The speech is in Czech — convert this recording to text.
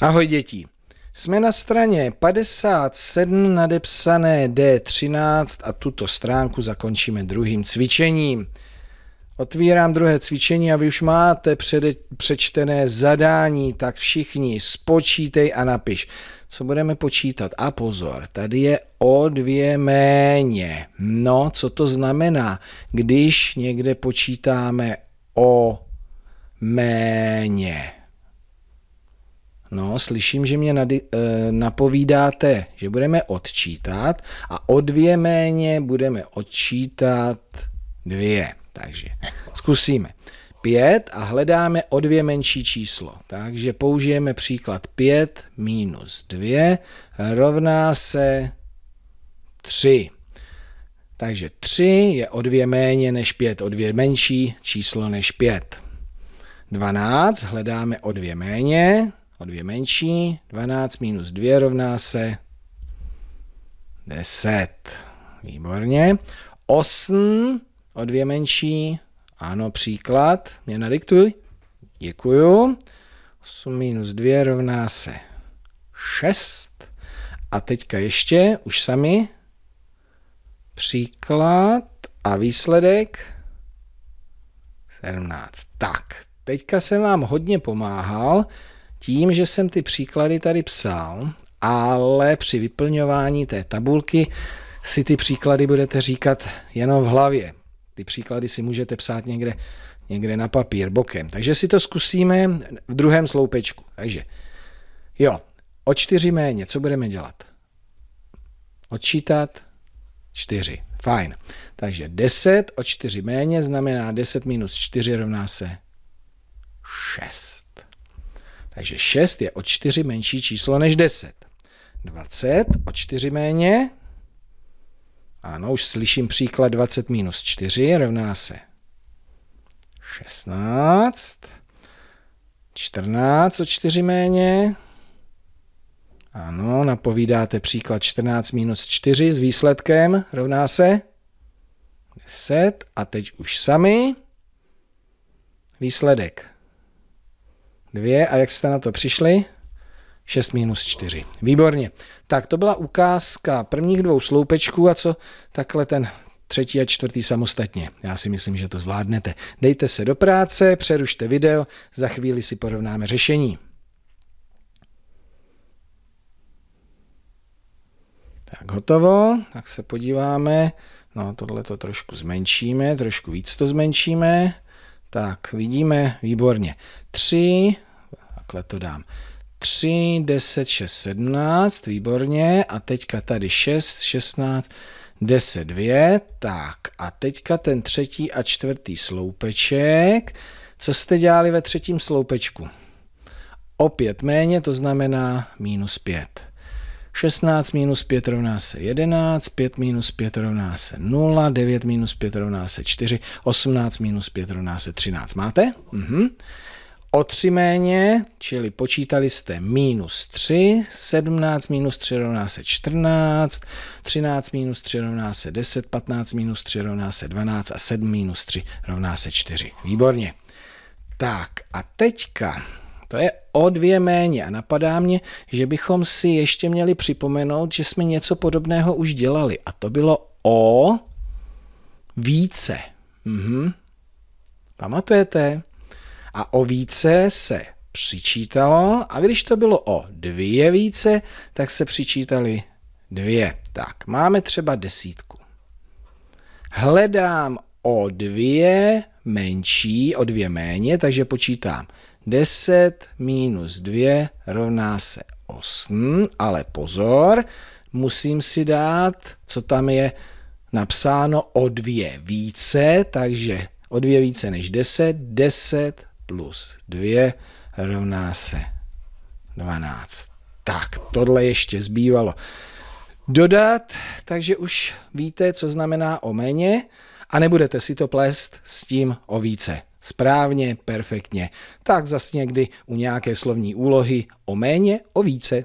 Ahoj děti. Jsme na straně 57 nadepsané D13 a tuto stránku zakončíme druhým cvičením. Otvírám druhé cvičení a vy už máte před, přečtené zadání, tak všichni spočítej a napiš. Co budeme počítat? A pozor, tady je o dvě méně. No, co to znamená, když někde počítáme o méně? No, slyším, že mě nady, e, napovídáte, že budeme odčítat a o dvě méně budeme odčítat dvě. Takže zkusíme. Pět a hledáme o dvě menší číslo. Takže použijeme příklad 5 minus 2 rovná se 3. Takže 3 je o dvě méně než 5, o dvě menší číslo než 5. 12 hledáme o dvě méně, o dvě menší, 12 minus 2 rovná se 10. Výborně. 8 o dvě menší, ano, příklad, mě nadiktuj, děkuju. 8 minus 2 rovná se 6. A teďka ještě, už sami, příklad a výsledek 17. Tak, teďka jsem vám hodně pomáhal, tím, že jsem ty příklady tady psal, ale při vyplňování té tabulky si ty příklady budete říkat jenom v hlavě. Ty příklady si můžete psát někde, někde na papír bokem. Takže si to zkusíme v druhém sloupečku. Takže jo, o čtyři méně, co budeme dělat? Odčítat čtyři. Fajn. Takže 10 o 4 méně znamená 10 minus 4 rovná se 6. Takže 6 je o 4 menší číslo než 10. 20 o 4 méně. Ano, už slyším příklad 20 minus 4 rovná se 16. 14 o 4 méně. Ano, napovídáte příklad 14 minus 4 s výsledkem rovná se 10. A teď už sami. Výsledek 2. A jak jste na to přišli? 6 minus 4. Výborně. Tak to byla ukázka prvních dvou sloupečků a co takhle ten třetí a čtvrtý samostatně. Já si myslím, že to zvládnete. Dejte se do práce, přerušte video, za chvíli si porovnáme řešení. Tak hotovo, tak se podíváme. No tohle to trošku zmenšíme, trošku víc to zmenšíme. Tak, vidíme, výborně. 3, takhle to dám. 3, 10, 6, 17, výborně. A teďka tady 6, 16, 10, 2. Tak a teďka ten třetí a čtvrtý sloupeček. Co jste dělali ve třetím sloupečku? Opět méně, to znamená minus 5. 16 minus 5 rovná se 11, 5 minus 5 rovná se 0, 9 minus 5 rovná se 4, 18 minus 5 rovná se 13. Máte? Mhm. O 3 méně, čili počítali jste minus 3, 17 minus 3 rovná se 14, 13 minus 3 rovná se 10, 15 minus 3 rovná se 12 a 7 minus 3 rovná se 4. Výborně. Tak a teďka to je o dvě méně a napadá mě, že bychom si ještě měli připomenout, že jsme něco podobného už dělali a to bylo o více. Mhm. Pamatujete? A o více se přičítalo a když to bylo o dvě více, tak se přičítali dvě. Tak, máme třeba desítku. Hledám o dvě menší, o dvě méně, takže počítám 10 minus 2 rovná se 8, ale pozor, musím si dát, co tam je napsáno o dvě více, takže o dvě více než 10, 10 plus 2 rovná se 12. Tak, tohle ještě zbývalo dodat, takže už víte, co znamená o méně a nebudete si to plést s tím o více. Správně, perfektně. Tak zas někdy u nějaké slovní úlohy o méně, o více.